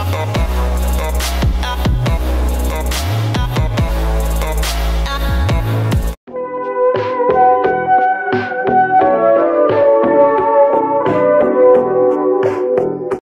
up.